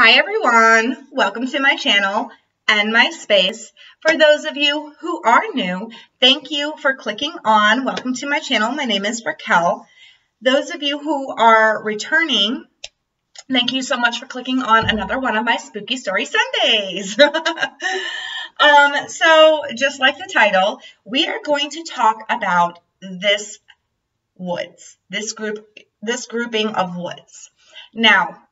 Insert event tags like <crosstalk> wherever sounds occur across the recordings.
Hi everyone, welcome to my channel and my space. For those of you who are new, thank you for clicking on Welcome to my channel. My name is Racquel. Those of you who are returning, thank you so much for clicking on another one of my Spooky Story Sundays. <laughs> um, so just like the title, we are going to talk about this woods, this group, this grouping of woods. Now,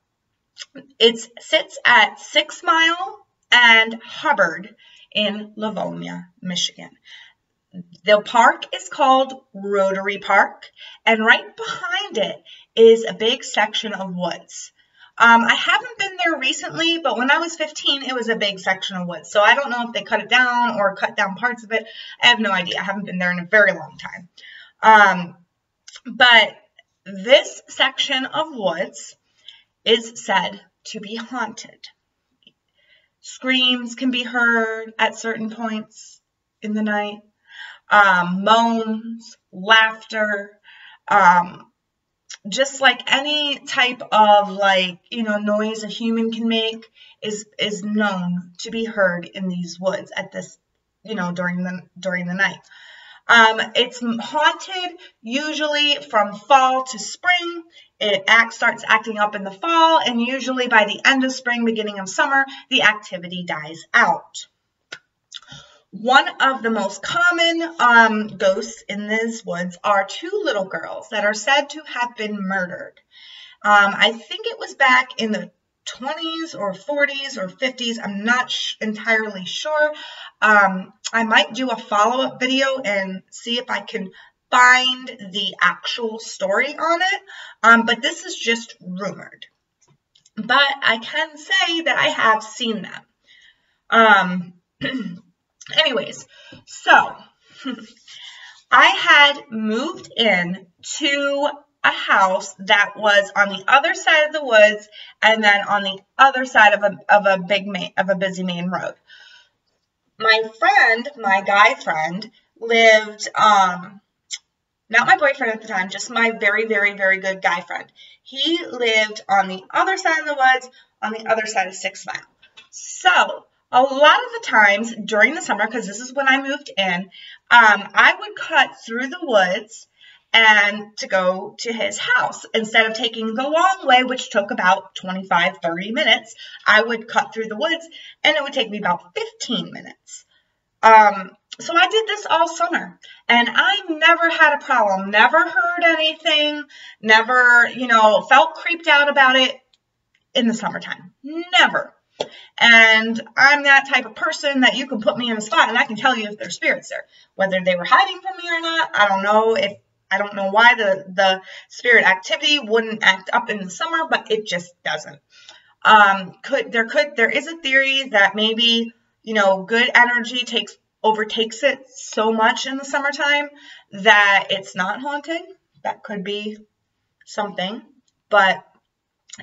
it sits at Six Mile and Hubbard in Livonia, Michigan. The park is called Rotary Park, and right behind it is a big section of woods. Um, I haven't been there recently, but when I was 15, it was a big section of woods. So I don't know if they cut it down or cut down parts of it. I have no idea. I haven't been there in a very long time. Um, but this section of woods is said to be haunted. Screams can be heard at certain points in the night, um, moans, laughter, um, just like any type of like you know noise a human can make is is known to be heard in these woods at this you know during the during the night um, it's haunted usually from fall to spring. It act, starts acting up in the fall, and usually by the end of spring, beginning of summer, the activity dies out. One of the most common um, ghosts in these woods are two little girls that are said to have been murdered. Um, I think it was back in the 20s or 40s or 50s. I'm not entirely sure. Um, I might do a follow-up video and see if I can find the actual story on it. Um, but this is just rumored. But I can say that I have seen them. Um, <clears throat> anyways, so <laughs> I had moved in to a house that was on the other side of the woods and then on the other side of a, of a big main, of a busy main road. My friend, my guy friend, lived, um, not my boyfriend at the time, just my very, very, very good guy friend. He lived on the other side of the woods, on the other side of Six Mile. So, a lot of the times during the summer, because this is when I moved in, um, I would cut through the woods and to go to his house. Instead of taking the long way, which took about 25, 30 minutes, I would cut through the woods and it would take me about 15 minutes. Um, so I did this all summer and I never had a problem, never heard anything, never, you know, felt creeped out about it in the summertime. Never. And I'm that type of person that you can put me in a spot and I can tell you if there's spirits there. Whether they were hiding from me or not, I don't know. If I don't know why the, the spirit activity wouldn't act up in the summer, but it just doesn't. Um, could there could there is a theory that maybe you know good energy takes overtakes it so much in the summertime that it's not haunted. That could be something, but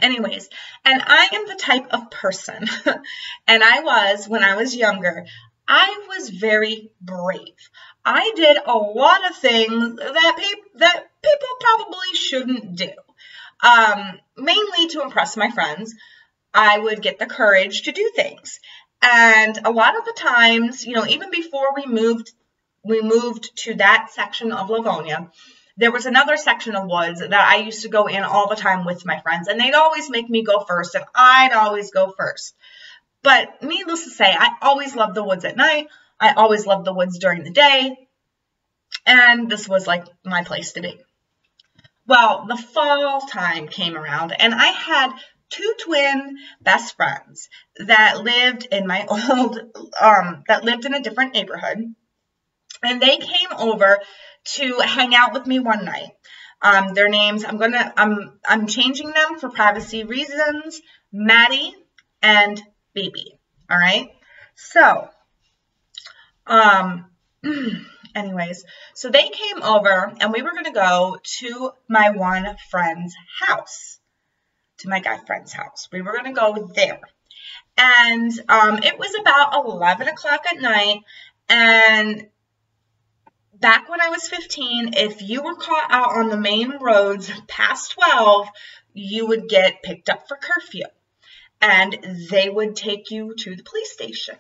anyways, and I am the type of person, <laughs> and I was when I was younger. I was very brave. I did a lot of things that, pe- that people probably shouldn't do. Um, mainly to impress my friends. I would get the courage to do things. And a lot of the times, you know, even before we moved, we moved to that section of Livonia, there was another section of woods that I used to go in all the time with my friends, and they'd always make me go first, and I'd always go first. But needless to say, I always loved the woods at night. I always loved the woods during the day. And this was like my place to be. Well, the fall time came around and I had two twin best friends that lived in my <laughs> old, um, that lived in a different neighborhood. And they came over to hang out with me one night. Um, their names, I'm gonna, I'm, I'm changing them for privacy reasons. Maddie and Baby. All right. So, um, <clears throat> anyways, so they came over and we were going to go to my one friend's house, to my guy friend's house. We were going to go there. And um, it was about 11 o'clock at night. And back when I was 15, if you were caught out on the main roads past 12, you would get picked up for curfew. and they would take you to the police station.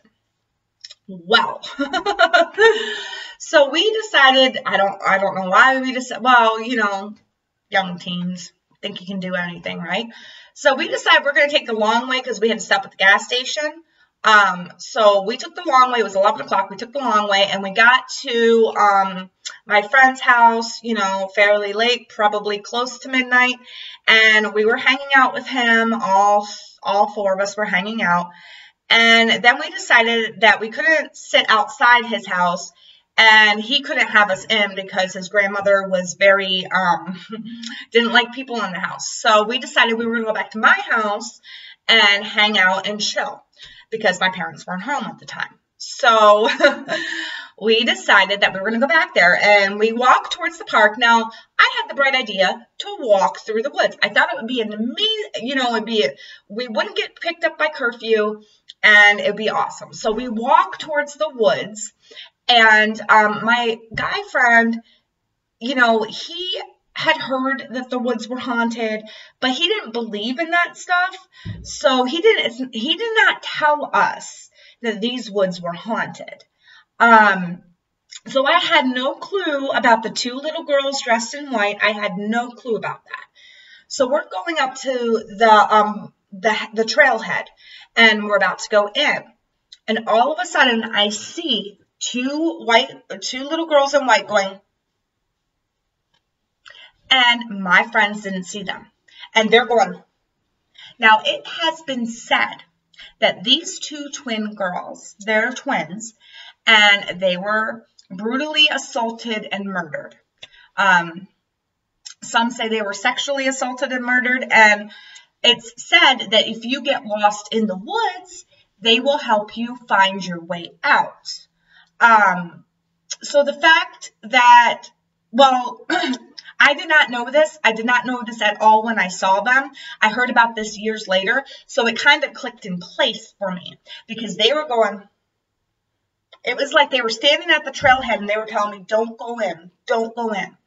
Well, <laughs> so we decided, I don't, I don't know why we decided, well, you know, young teens think you can do anything, right? So we decided we're going to take the long way because we had to stop at the gas station. Um, so we took the long way. It was 11 o'clock. We took the long way and we got to um, my friend's house, you know, fairly late, probably close to midnight. And we were hanging out with him. All, all four of us were hanging out. And then we decided that we couldn't sit outside his house and he couldn't have us in because his grandmother was very um <laughs> didn't like people in the house. So we decided we were going to go back to my house and hang out and chill because my parents weren't home at the time. So <laughs> we decided that we were going to go back there and we walked towards the park. Now i had the bright idea to walk through the woods. I thought it would be an amazing you know it'd be we wouldn't get picked up by curfew and it'd be awesome so we walked towards the woods and um, my guy friend, you know, he had heard that the woods were haunted, but he didn't believe in that stuff. So he didn't he did not tell us that these woods were haunted. Um so I had no clue about the two little girls dressed in white. I had no clue about that. So we're going up to the um the the trailhead and we're about to go in. And all of a sudden I see two white, two little girls in white going, and my friends didn't see them. And they're going. Now, it has been said that these two twin girls, they're twins, and they were brutally assaulted and murdered. Um, some say they were sexually assaulted and murdered, and it's said that if you get lost in the woods, they will help you find your way out. Um, so the fact that, well, <clears throat> I did not know this. I did not know this at all when I saw them. I heard about this years later. So it kind of clicked in place for me because they were going, it was like they were standing at the trailhead and they were telling me, don't go in, don't go in.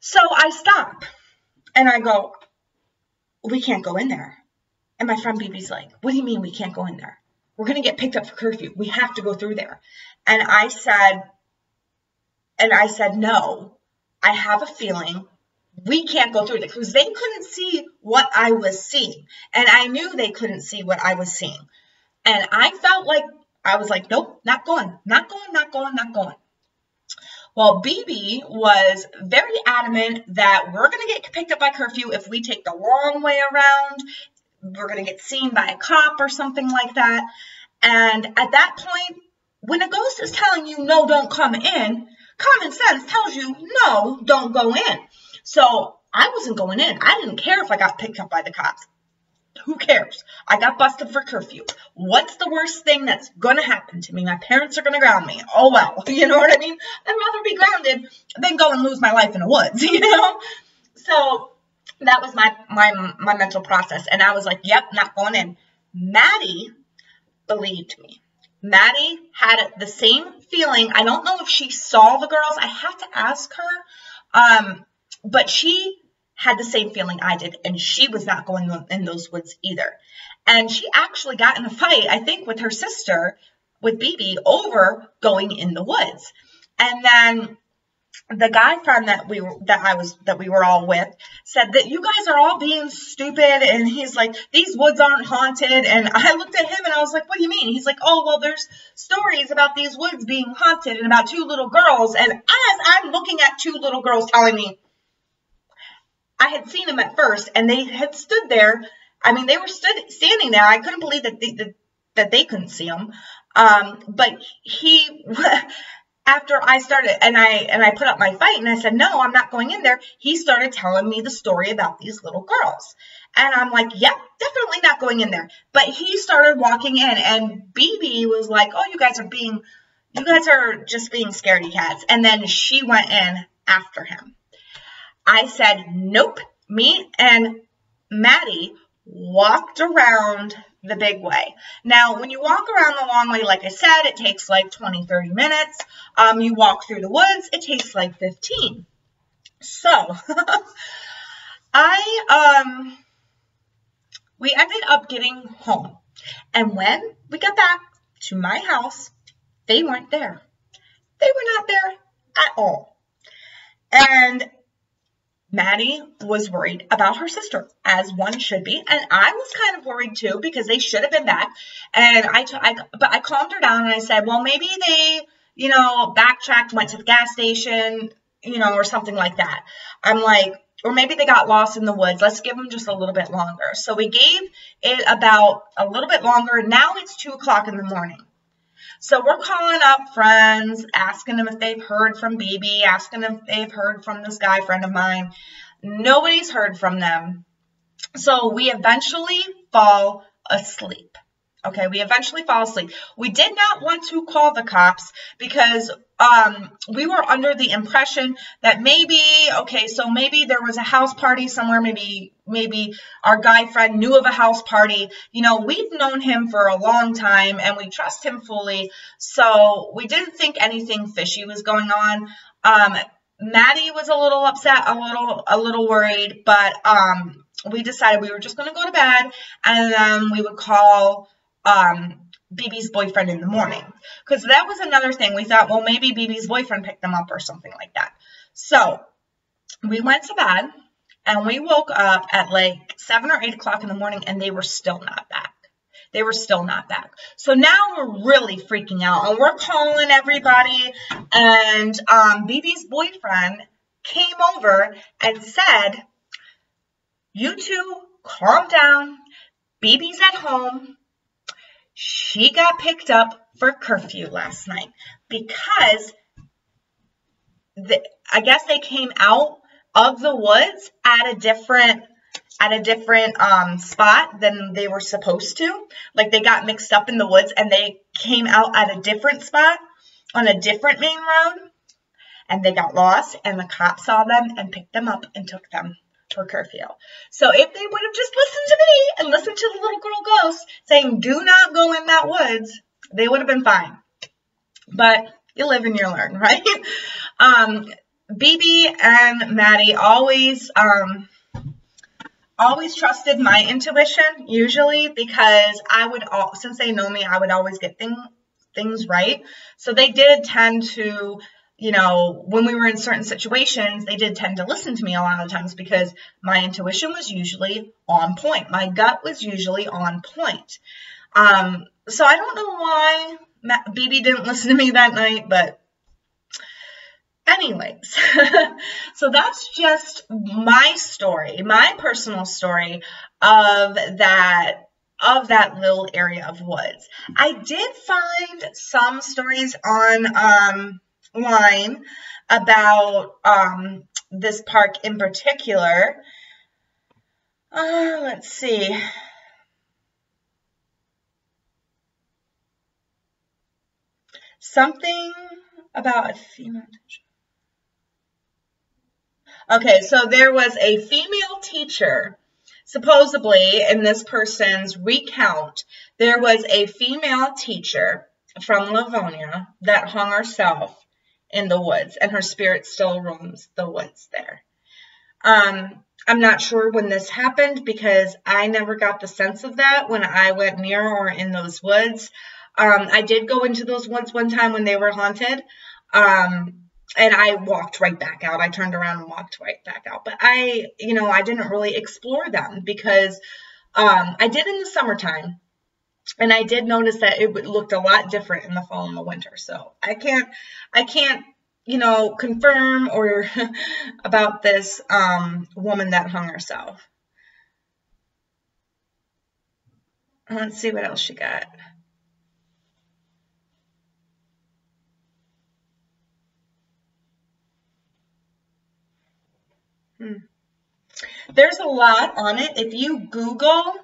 So I stop and I go, we can't go in there. And my friend BB's like, what do you mean we can't go in there? We're going to get picked up for curfew. We have to go through there. And I said, and I said, no, I have a feeling we can't go through there because they couldn't see what I was seeing. And I knew they couldn't see what I was seeing. And I felt like, I was like, nope, not going, not going, not going, not going. Well, BB was very adamant that we're going to get picked up by curfew if we take the long way around we're going to get seen by a cop or something like that. And at that point, when a ghost is telling you, no, don't come in, common sense tells you, no, don't go in. So I wasn't going in. I didn't care if I got picked up by the cops. Who cares? I got busted for curfew. What's the worst thing that's going to happen to me? My parents are going to ground me. Oh, well. <laughs> You know what I mean? I'd rather be grounded than go and lose my life in the woods, <laughs> you know? So that was my my my mental process and i was like yep not going in maddie believed me maddie had the same feeling i don't know if she saw the girls i have to ask her um, but she had the same feeling i did and she was not going in those woods either. And she actually got in a fight i think with her sister with bb over going in the woods. And then the guy friend that we that I was that we were all with said that you guys are all being stupid. And he's like these woods aren't haunted. And I looked at him and I was like what do you mean? He's like oh well there's stories about these woods being haunted and about two little girls. And as I'm looking at two little girls telling me I had seen them at first and they had stood there I mean they were stood standing there I couldn't believe that they, that, that they couldn't see them um, but he <laughs> after I started and I and I put up my fight and I said, "No, I'm not going in there." He started telling me the story about these little girls. And I'm like, "Yep, definitely not going in there." But he started walking in and BB was like, "Oh, you guys are being you guys are just being scaredy cats." And then she went in after him. I said, "Nope." Me and Maddie walked around the big way. Now, when you walk around the long way, like I said, it takes like 20, 30 minutes. Um, you walk through the woods, it takes like 15. So, <laughs> I, um, we ended up getting home. And when we got back to my house, they weren't there. They were not there at all. And Maddie was worried about her sister, as one should be, and I was kind of worried too because they should have been back. And I, t- I, but I calmed her down and I said, well, maybe they, you know, backtracked, went to the gas station, you know, or something like that. I'm like, or maybe they got lost in the woods. Let's give them just a little bit longer. So we gave it about a little bit longer. Now it's two o'clock in the morning. So we're calling up friends, asking them if they've heard from BB, asking them if they've heard from this guy friend of mine. Nobody's heard from them. So we eventually fall asleep. Okay, we eventually fall asleep. We did not want to call the cops because um, we were under the impression that maybe, okay, so maybe there was a house party somewhere. Maybe, maybe our guy friend knew of a house party. You know, we've known him for a long time and we trust him fully. So we didn't think anything fishy was going on. Um, Maddie was a little upset, a little, a little worried, but um, we decided we were just going to go to bed and then we would call um, BB's boyfriend in the morning. Because that was another thing. We thought, well, maybe BB's boyfriend picked them up or something like that. So we went to bed and we woke up at like 7 or 8 o'clock in the morning and they were still not back. They were still not back. So now we're really freaking out and we're calling everybody. And um, BB's boyfriend came over and said, You two calm down. BB's at home she got picked up for curfew last night because the, I guess they came out of the woods at a different at a different um, spot than they were supposed to. Like they got mixed up in the woods and they came out at a different spot on a different main road and they got lost and the cops saw them and picked them up and took them for curfew. So if they would have just listened to me and listened to the little girl ghost saying, do not go in that woods, they would have been fine. But you live and you learn, <laughs> right? Um, BB and Maddie always, um, always trusted my intuition, usually because I would, all, since they know me, I would always get things things right. So they did tend to you know, when we were in certain situations, they did tend to listen to me a lot of times because my intuition was usually on point. My gut was usually on point. Um, so I don't know why BB didn't <laughs> listen to me that night, but anyways, <laughs> so that's just my story, my personal story of that of that little area of woods. I did find some stories on um line about um, this park in particular. Uh, let's see. Something about a female teacher. Okay, so there was a female teacher. Supposedly, in this person's recount, there was a female teacher from Livonia that hung herself in the woods, and her spirit still roams the woods there. Um, I'm not sure when this happened because I never got the sense of that when I went near or in those woods. Um, I did go into those woods one time when they were haunted. Um, and I walked right back out. I turned around and walked right back out. But I, you know, I didn't really explore them because um, I did in the summertime and I did notice that it looked a lot different in the fall and the winter. So I can't, I can't, you know, confirm or <laughs> about this um, woman that hung herself. Let's see what else she got. Hmm. There's a lot on it. If you Google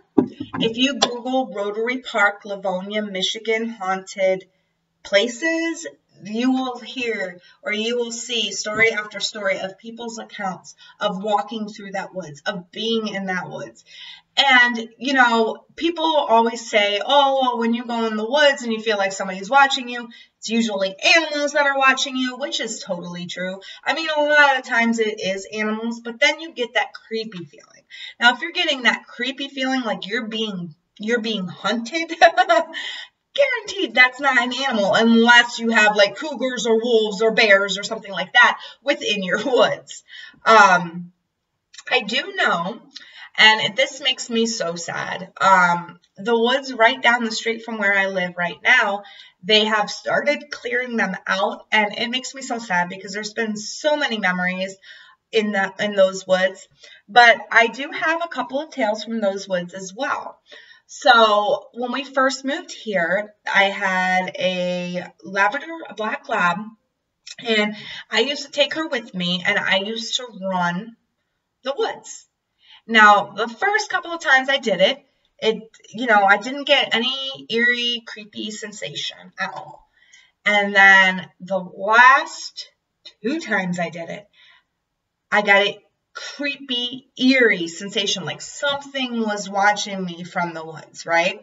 if you Google Rotary Park, Livonia, Michigan haunted places, you will hear or you will see story after story of people's accounts of walking through that woods, of being in that woods. And, you know, people always say, oh, well, when you go in the woods and you feel like somebody's watching you, it's usually animals that are watching you, which is totally true. I mean, a lot of times it is animals, but then you get that creepy feeling. Now, if you're getting that creepy feeling like you're being you're being hunted, <laughs> guaranteed that's not an animal unless you have like cougars or wolves or bears or something like that within your <laughs> woods. Um, I do know, and this makes me so sad. Um, the woods right down the street from where I live right now, they have started clearing them out, and it makes me so sad because there's been so many memories in the in those woods. But I do have a couple of tales from those woods as well. So when we first moved here, I had a Labrador, a black lab, and I used to take her with me and I used to run the woods. Now, the first couple of times I did it, it, you know, I didn't get any eerie, creepy sensation at all. And then the last two times I did it, I got it creepy, eerie sensation, like something was watching me from the woods, right?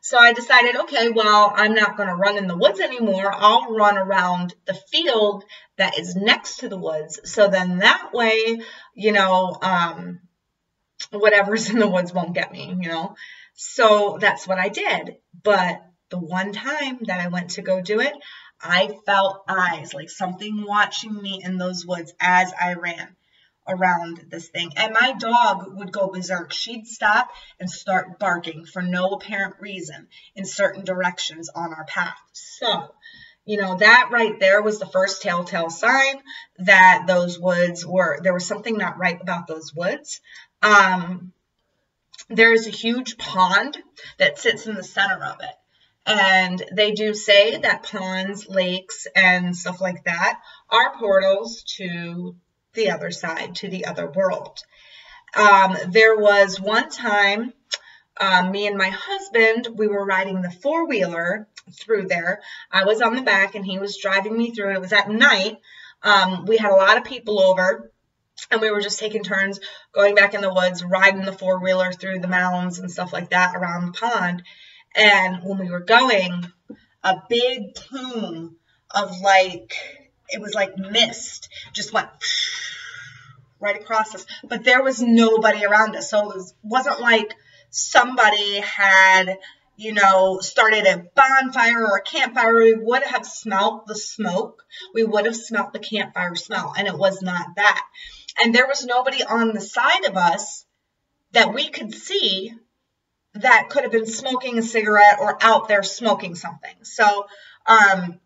So I decided, okay, well, I'm not going to run in the woods anymore. I'll run around the field that is next to the woods. So then that way, you know, um, whatever's in the woods won't get me, you know? So that's what I did. But the one time that I went to go do it, I felt eyes, like something watching me in those woods as I ran around this thing. And my dog would go berserk. She'd stop and start barking for no apparent reason in certain directions on our path. So, you know, that right there was the first telltale sign that those woods were, there was something not right about those woods. Um, there is a huge pond that sits in the center of it. And they do say that ponds, lakes, and stuff like that are portals to the other side, to the other world. Um, there was one time, um, me and my husband, we were riding the four wheeler through there. I was on the back and he was driving me through. And it was at night. Um, we had a lot of people over and we were just taking turns going back in the woods, riding the four wheeler through the mounds and stuff like that around the pond. And when we were going, a big plume of like, it was like mist just went right across us, but there was nobody around us. So it was, wasn't like somebody had, you know, started a bonfire or a campfire. We would have smelt the smoke. We would have smelt the campfire smell, and it was not that. And there was nobody on the side of us that we could see that could have been smoking a cigarette or out there smoking something. So, um,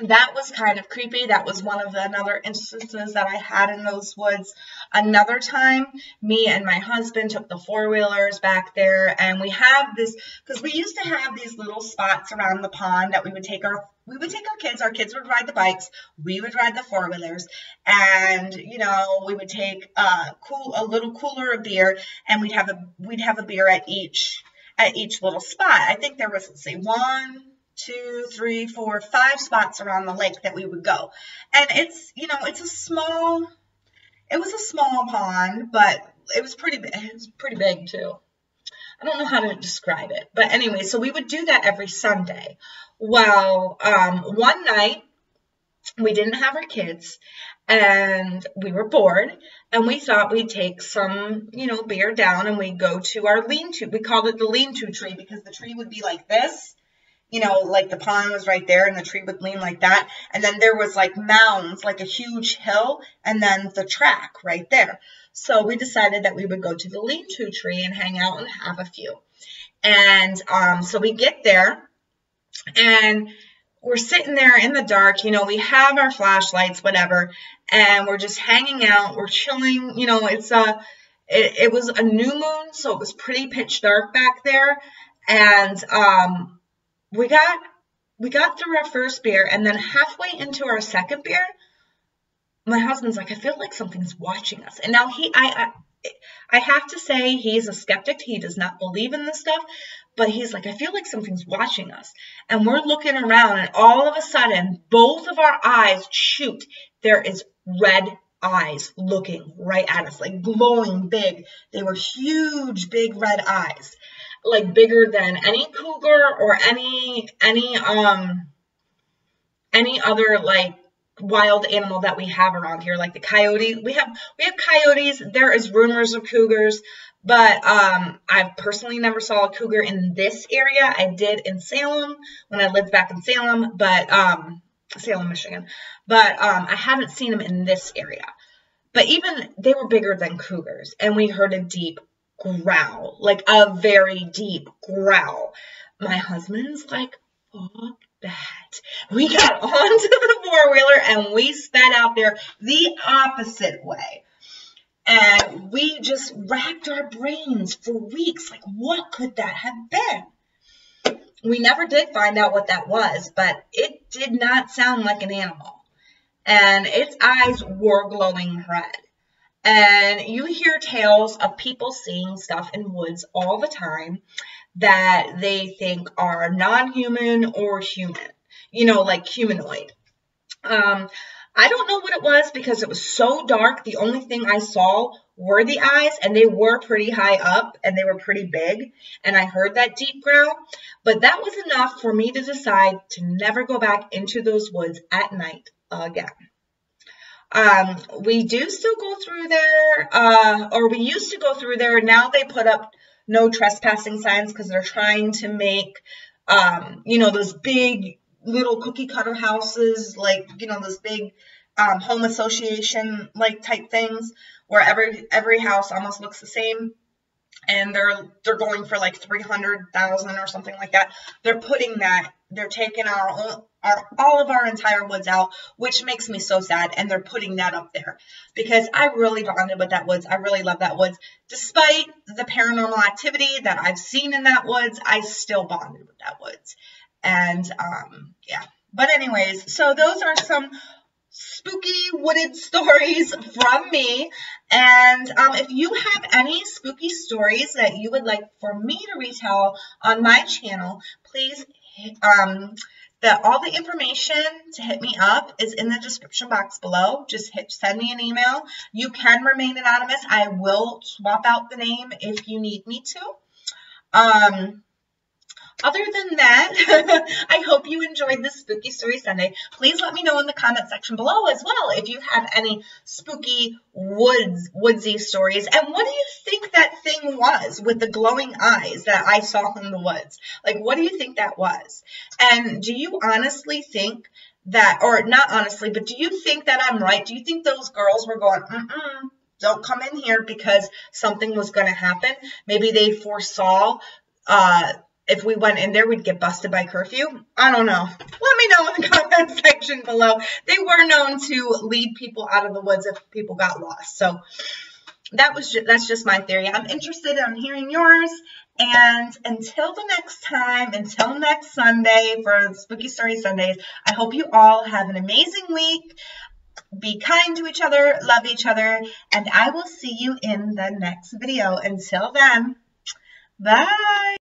that was kind of creepy. That was one of the another instances that I had in those woods. Another time, me and my husband took the four wheelers back there, and we have this because we used to have these little spots around the pond that we would take our we would take our kids. Our kids would ride the bikes. We would ride the four wheelers, and you know we would take a cool a little cooler of beer, and we'd have a we'd have a beer at each at each little spot. I think there was let's see one two, three, four, five spots around the lake that we would go. And it's, you know, it's a small, it was a small pond, but it was pretty big. It was pretty big too. I don't know how to describe it. But anyway, so we would do that every Sunday. Well, um, one night we didn't have our kids and we were bored and we thought we'd take some, you know, beer down and we'd go to our lean-to. We called it the lean-to tree because the tree would be like this you know, like the pond was right there and the tree would lean like that. And then there was like mounds, like a huge hill, and then the track right there. So we decided that we would go to the lean-to tree and hang out and have a few. And um, so we get there and we're sitting there in the dark, you know, we have our flashlights, whatever, and we're just hanging out, we're chilling, you know, it's a, it, it was a new moon, so it was pretty pitch dark back there. And um, we got we got through our first beer and then halfway into our second beer my husband's like i feel like something's watching us and now he i i, I have to say he's a skeptic he does not believe in this stuff but he's like, I feel like something's watching us. And we're looking around, and all of a sudden, both of our eyes shoot. There is red eyes looking right at us, like glowing big. They were huge, big red eyes, like bigger than any cougar or any any um any other like wild animal that we have around here, like the coyote. We have we have coyotes. There is rumors of cougars, but um, I personally never saw a cougar in this area. I did in Salem when I lived back in Salem, but um, Salem, Michigan. But um, I haven't seen them in this area. But even they were bigger than cougars, and we heard a deep growl, like a very deep growl. My husband's like, fuck that. We got <laughs> onto the four wheeler and we sped out there the opposite way. And we just racked our brains for weeks. Like, what could that have been? We never did find out what that was, but it did not sound like an animal. And its eyes were glowing red. And you hear tales of people seeing stuff in woods all the time that they think are non human or human, you know, like humanoid. Um, I don't know what it was because it was so dark. The only thing I saw were the eyes, and they were pretty high up and they were pretty big. And I heard that deep growl, but that was enough for me to decide to never go back into those woods at night again. Um, we do still go through there, uh, or we used to go through there. Now they put up no trespassing signs because they're trying to make, um, you know, those big little cookie cutter houses, like, you know, those big um, home association like type things where every every house almost looks the same and they're they're going for like 300,000 or something like that. They're putting that they're taking our own our all of our entire woods out, which makes me so sad and they're putting that up there because I really bonded with that woods. I really love that woods. Despite the paranormal activity that I've seen in that woods, I still bonded with that woods. And um yeah. But anyways, so those are some spooky wooded <laughs> stories from me. And um, if you have any spooky stories that you would like for me to retell on my channel, please um, the all the information to hit me up is in the description box below. Just hit send me an email. You can remain anonymous. I will swap out the name if you need me to. Um, other than that, <laughs> I hope you enjoyed this Spooky Story Sunday. Please let me know in the comment section below as well if you have any spooky woods, woodsy stories. And what do you think that thing was with the glowing eyes that I saw in the woods? Like, what do you think that was? And do you honestly think that, or not honestly, but do you think that I'm right? Do you think those girls were going, mm-mm, don't come in here because something was going to happen? Maybe they foresaw uh, if we went in there, we'd get busted by curfew. I don't know. Let me know in the <laughs> comment section below. They were known to lead people out of the woods if people got lost. So that was just, that's just my theory. I'm interested in hearing yours. And until the next time, until next Sunday for Spooky Story Sundays, I hope you all have an amazing week. Be kind to each other, love each other, and I will see you in the next video. Until then, bye.